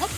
か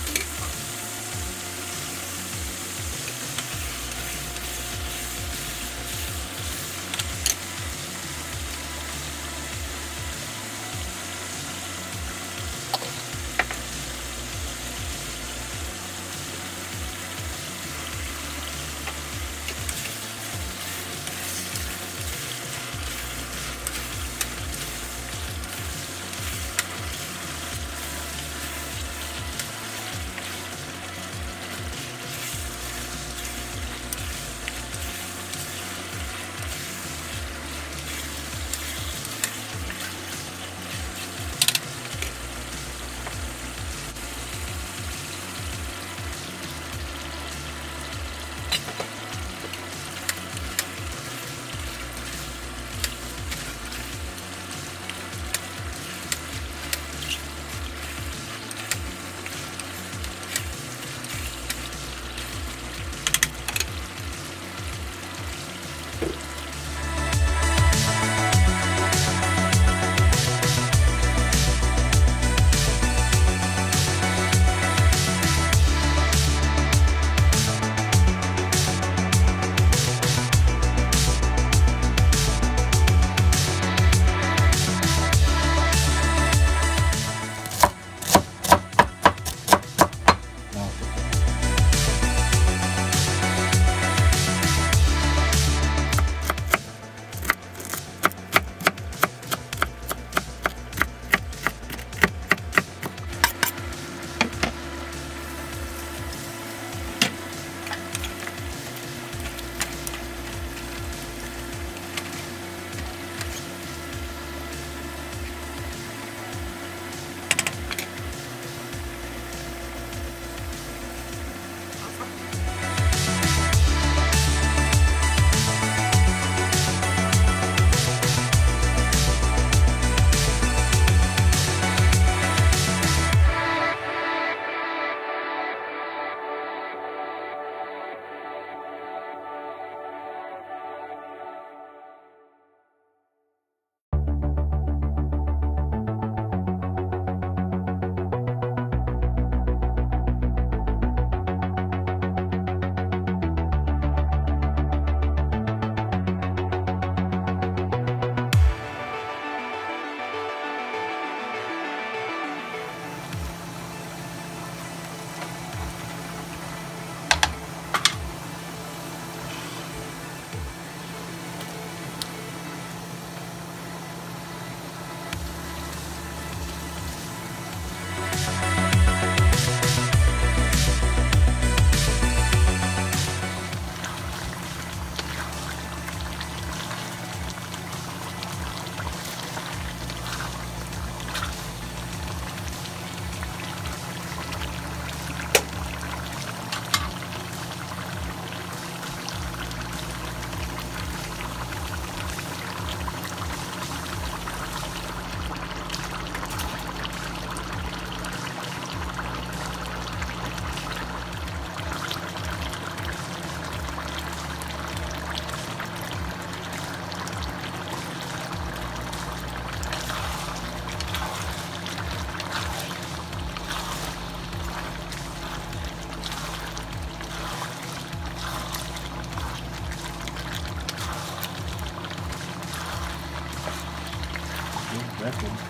That's good.